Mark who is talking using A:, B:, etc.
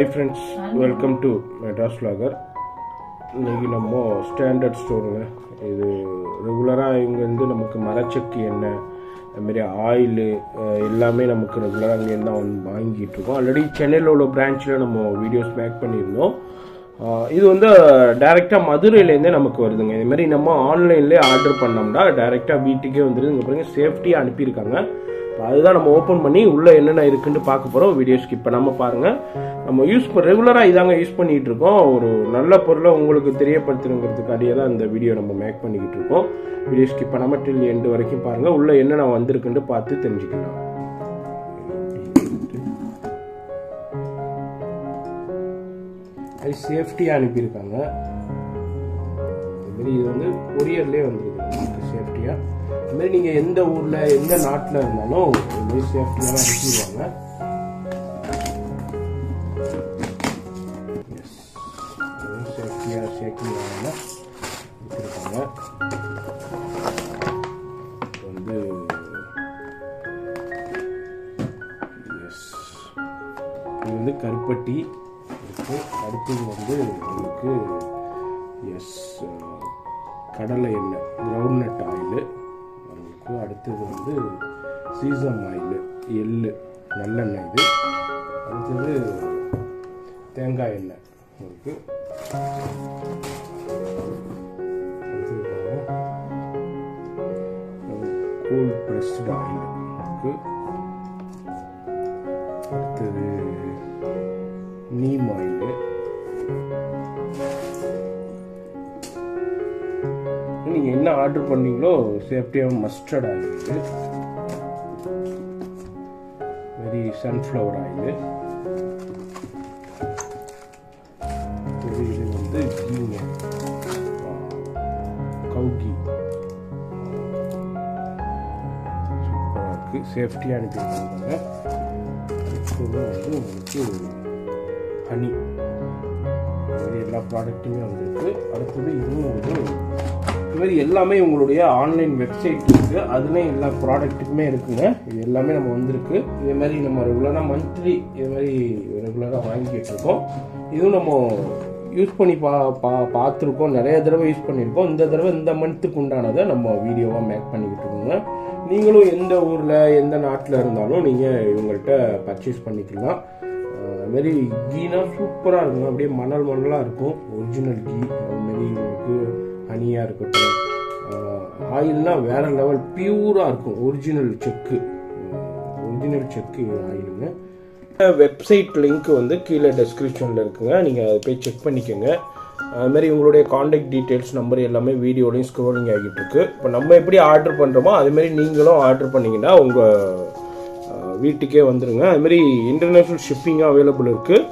A: Hi friends welcome to Madras vlogger. இன்னைக்கு நம்ம standard ஸ்டோருங்க இது ரெகுலராக இங்கேருந்து நமக்கு மரச்செக்கு எண்ணெய் அதுமாரி ஆயிலு எல்லாமே நமக்கு ரெகுலராக அங்கேருந்து தான் வந்து வாங்கிட்டு இருக்கோம். ஆல்ரெடி சென்னையில் உள்ள பிரான்ச்சில் நம்ம வீடியோஸ் மேக் பண்ணியிருந்தோம். இது வந்து டைரெக்டாக மதுரையிலேருந்தே நமக்கு வருதுங்க. இது மாதிரி நம்ம ஆன்லைன்லேயே ஆர்டர் பண்ணோம்னா டைரெக்டாக வீட்டுக்கே வந்துடுது இங்கே பாருங்க சேஃப்டியாக அனுப்பியிருக்காங்க. அதுதான் நம்ம ஓப்பன் பண்ணி உள்ளே என்னென்ன இருக்குன்னு பார்க்க போகிறோம் வீடியோ ஸ்கிப் பண்ணாமல் பாருங்கள் நம்ம யூஸ் ரெகுலராக இதாங்க யூஸ் பண்ணிகிட்டு இருக்கோம். ஒரு நல்ல பொருளை உங்களுக்கு தெரியப்படுத்தணுங்கிறதுக்காடியே தான் இந்த வீடியோ நம்ம மேக் பண்ணிக்கிட்டு இருக்கோம். வீடியோ ஸ்கிப் பண்ணாமல் டில் எண்டு வரைக்கும் பாருங்கள் உள்ளே என்னென்ன வந்திருக்குன்னு பார்த்து தெரிஞ்சுக்கலாம். அது சேஃப்டியாக அனுப்பியிருக்காங்க. இதுமாரி இது வந்து கொரியர்லேயே வந்துருக்கு. சேஃப்டியாக அது மாதிரி நீங்கள் எந்த ஊரில் எந்த நாட்டில் இருந்தாலும் வெரி சேஃப்டியாக அனுப்பிடுவாங்க. சேஃப்டியாக சேஃப்டியாக கொடுத்துருக்காங்க வந்து எஸ் இது வந்து கருப்பட்டி இருக்கு. அடுத்தது வந்து உங்களுக்கு எஸ் கடலை எண்ணெய் கிரவுண்ட் நட் ஆயிலு உங்களுக்கு அடுத்தது வந்து சீசம் ஆயில் எள்ளு நல்லெண்ணெய் இது. அடுத்தது தேங்காய் எண்ணெய் உங்களுக்கு அடுத்தது பாருங்க. கூல் ப்ரெஸ்டு ஆயில் உங்களுக்கு அடுத்தது நீம் ஆயில் நீங்கள் என்ன ஆர்டர் பண்ணீங்களோ சேஃப்டியாக mustard oil very sunflower oil இது இது வந்து கீங்க கவுகி சூப்பராக இருக்குது சேஃப்டியாக அனுப்பியிருக்காங்க. அடுத்தது வந்து உங்களுக்கு ஹனி மாதிரி எல்லா ப்ராடக்ட்டுமே வந்துருக்கு. அடுத்தது இதுவும் வந்து இது மாதிரி எல்லாமே உங்களுடைய ஆன்லைன் வெப்சைட் இருக்கு. அதுலேயும் எல்லா ப்ராடக்ட்டுக்குமே இருக்குங்க. இது எல்லாமே நம்ம வந்திருக்கு. இதே மாதிரி நம்ம ரெகுலராக மந்த்லி இது மாதிரி ரெகுலராக வாங்கிக்கிட்டு இருக்கோம். இதுவும் நம்ம யூஸ் பண்ணி பா பா பார்த்துருக்கோம். நிறைய தடவை யூஸ் பண்ணியிருக்கோம். இந்த தடவை இந்த மந்த்துக்கு உண்டானதை நம்ம வீடியோவாக மேக் பண்ணிக்கிட்டு இருக்கோங்க. நீங்களும் எந்த ஊரில் எந்த நாட்டில் இருந்தாலும் நீங்கள் இவங்கள்ட்ட பர்ச்சேஸ் பண்ணிக்கலாம். அதுமாரி கீனா சூப்பராக இருக்கும். அப்படியே மணல் மணலாக இருக்கும். ஒரிஜினல் கீ அதுமாரி உங்களுக்கு ஹனியாக இருக்கட்டும். ஆயில்னால் வேற லெவல் பியூராக இருக்கும். ஒரிஜினல் செக்கு ஒரிஜினல் செக்கு ஆயிலுங்க வெப்சைட் லிங்க் வந்து கீழே டெஸ்கிரிப்ஷனில் இருக்குங்க. நீங்கள் அதை போய் செக் பண்ணிக்கோங்க. அதுமாரி உங்களுடைய காண்டாக்ட் டீட்டெயில்ஸ் நம்பர் எல்லாமே வீடியோலையும் ஸ்க்ரோலிங் ஆகிட்டு இருக்கு. இப்போ நம்ம எப்படி ஆர்டர் பண்ணுறோமோ அதுமாரி நீங்களும் ஆர்டர் பண்ணிங்கன்னா உங்கள் வீட்டுக்கே வந்துடுங்க அதுமாரி இன்டர்நேஷ்னல் ஷிப்பிங்கும் அவைலபிள் இருக்குது